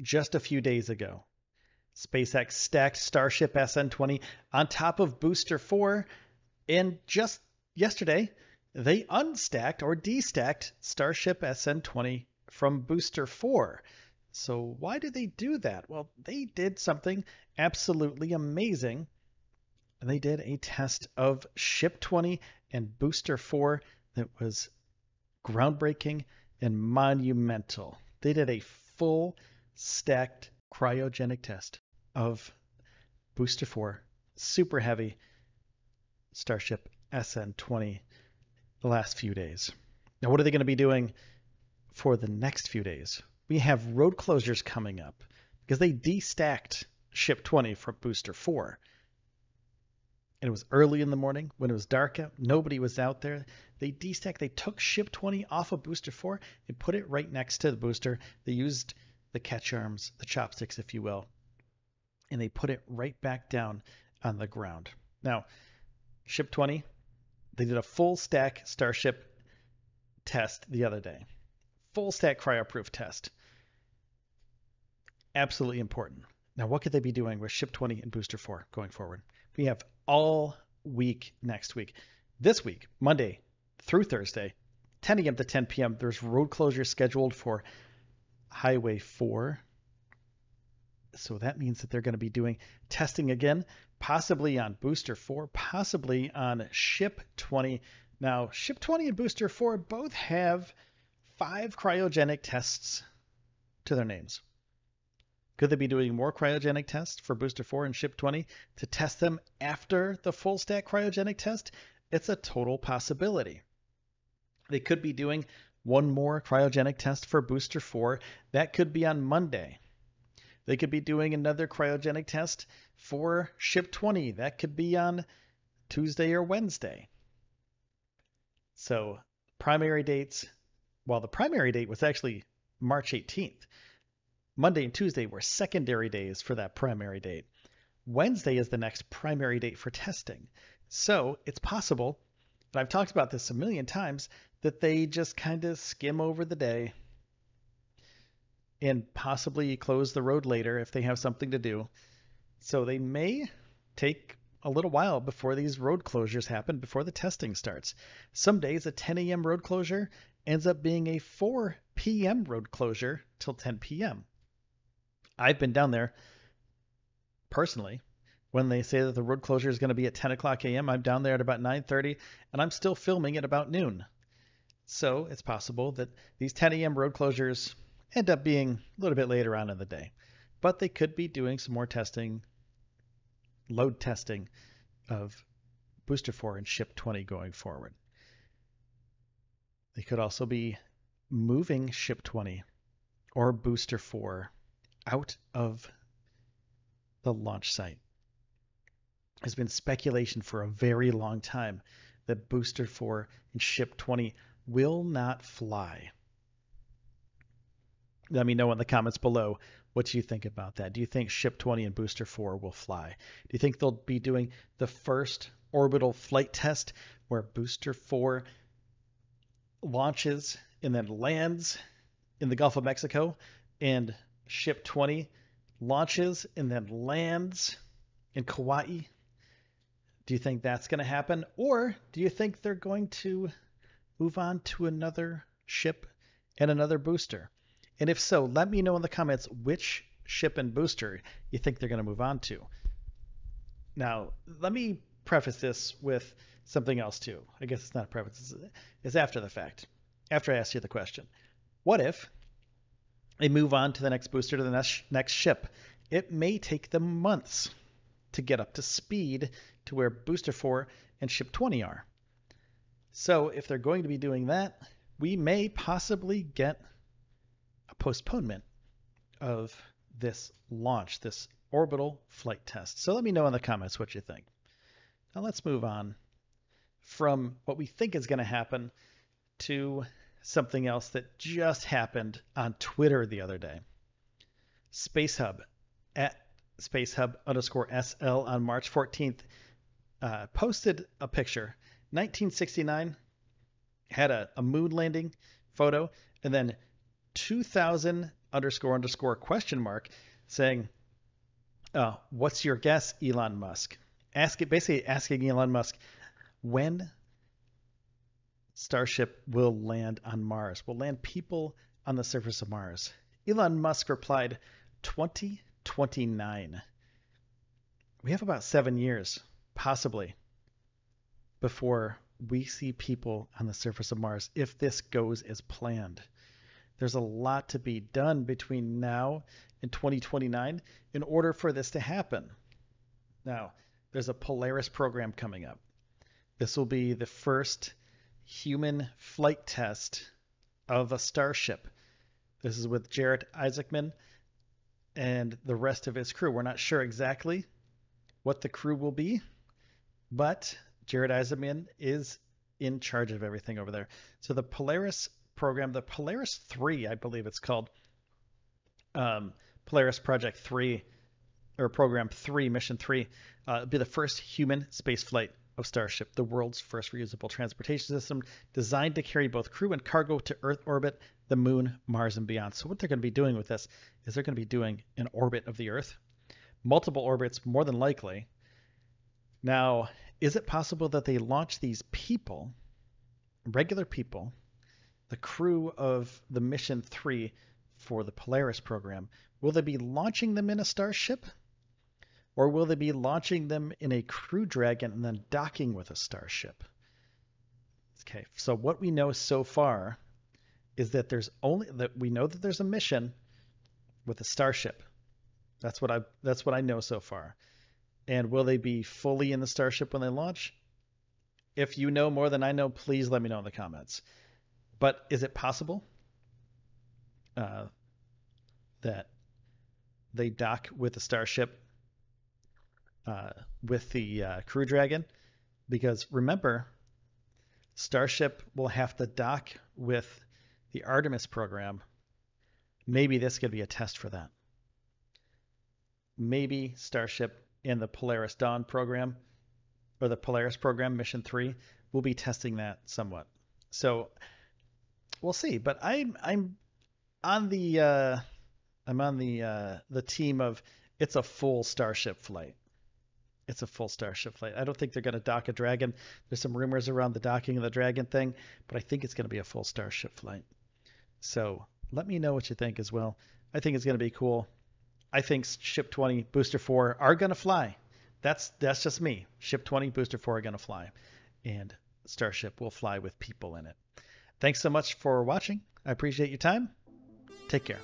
just a few days ago. SpaceX stacked Starship SN20 on top of Booster 4, and just yesterday, they unstacked or destacked Starship SN20 from Booster 4. So, why did they do that? Well, they did something absolutely amazing. They did a test of Ship 20 and Booster 4 that was groundbreaking and monumental. They did a full stacked cryogenic test of Booster 4 Super Heavy Starship SN20 the last few days. Now, what are they going to be doing for the next few days? We have road closures coming up because they destacked Ship 20 from Booster 4. And it was early in the morning when it was dark out. Nobody was out there. They destacked, they took Ship 20 off of Booster 4 and put it right next to the booster. They used the catch arms, the chopsticks, if you will, and they put it right back down on the ground. Now, Ship 20, they did a full stack Starship test the other day. Full stack cryoproof test. Absolutely important. Now, what could they be doing with Ship 20 and Booster 4 going forward? We have all week next week. This week, Monday through Thursday, 10 a.m. to 10 p.m., there's road closures scheduled for Highway 4 so that means that they're going to be doing testing again, possibly on Booster 4, possibly on Ship 20. Now, Ship 20 and Booster 4 both have five cryogenic tests to their names. Could they be doing more cryogenic tests for Booster 4 and Ship 20 to test them after the full stack cryogenic test? It's a total possibility. They could be doing one more cryogenic test for Booster 4. That could be on Monday. They could be doing another cryogenic test for Ship 20. That could be on Tuesday or Wednesday. So, primary dates, well, the primary date was actually March 18th. Monday and Tuesday were secondary days for that primary date. Wednesday is the next primary date for testing. So, it's possible, and I've talked about this a million times, that they just kind of skim over the day and possibly close the road later if they have something to do. So they may take a little while before these road closures happen, before the testing starts. Some days a 10 a.m. road closure ends up being a 4 p.m. road closure till 10 p.m. I've been down there personally. When they say that the road closure is going to be at 10 o'clock a.m., I'm down there at about 9:30, and I'm still filming at about noon. So it's possible that these 10 a.m. road closures end up being a little bit later on in the day. But they could be doing some more testing, load testing of Booster 4 and Ship 20 going forward. They could also be moving Ship 20 or Booster 4 out of the launch site. There's been speculation for a very long time that Booster 4 and Ship 20 will not fly let me know in the comments below what you think about that. Do you think Ship 20 and Booster 4 will fly? Do you think they'll be doing the first orbital flight test where Booster 4 launches and then lands in the Gulf of Mexico and Ship 20 launches and then lands in Kauai? Do you think that's going to happen? Or do you think they're going to move on to another ship and another booster? And if so, let me know in the comments which ship and booster you think they're going to move on to. Now, let me preface this with something else too. I guess it's not a preface, it's after the fact. After I ask you the question. What if they move on to the next booster to the next, next ship? It may take them months to get up to speed to where Booster 4 and Ship 20 are. So if they're going to be doing that, we may possibly get a postponement of this launch, this orbital flight test. So let me know in the comments what you think. Now let's move on from what we think is going to happen to something else that just happened on Twitter the other day. Space Hub at Space Hub underscore SL on March 14th uh, posted a picture. 1969 had a, a moon landing photo, and then 2000 underscore underscore question mark saying, uh, "What's your guess, Elon Musk?" Ask it basically asking Elon Musk when Starship will land on Mars. Will land people on the surface of Mars. Elon Musk replied, 2029. We have about seven years, possibly, before we see people on the surface of Mars if this goes as planned. There's a lot to be done between now and 2029 in order for this to happen. Now, there's a Polaris program coming up. This will be the first human flight test of a starship. This is with Jared Isaacman and the rest of his crew. We're not sure exactly what the crew will be, but Jared Isaacman is in charge of everything over there. So the Polaris program, the Polaris 3, I believe it's called, um, Polaris Project 3, or Program 3, Mission 3, uh, be the first human space flight of Starship, the world's first reusable transportation system designed to carry both crew and cargo to Earth orbit, the Moon, Mars, and beyond. So, what they're going to be doing with this is they're going to be doing an orbit of the Earth, multiple orbits, more than likely. Now, is it possible that they launch these people, regular people, the crew of the Mission 3 for the Polaris program? Will they be launching them in a starship? Or will they be launching them in a crew dragon and then docking with a starship? Okay, so what we know so far is that there's only that we know that there's a mission with a starship. That's what I that's what I know so far. And will they be fully in the starship when they launch? If you know more than I know, please let me know in the comments. But is it possible uh, that they dock with the starship uh, with the uh, Crew Dragon because remember, Starship will have to dock with the Artemis program. Maybe this could be a test for that. Maybe Starship and the Polaris Dawn program or the Polaris program, Mission 3, We'll be testing that somewhat. So we'll see. But I'm I'm on the uh, I'm on the uh, the team of it's a full Starship flight it's a full starship flight. I don't think they're going to dock a Dragon. There's some rumors around the docking of the Dragon thing, but I think it's going to be a full starship flight. So let me know what you think as well. I think it's going to be cool. I think Ship 20, Booster 4 are going to fly. That's that's just me. Ship 20, Booster 4 are going to fly, and Starship will fly with people in it. Thanks so much for watching. I appreciate your time. Take care.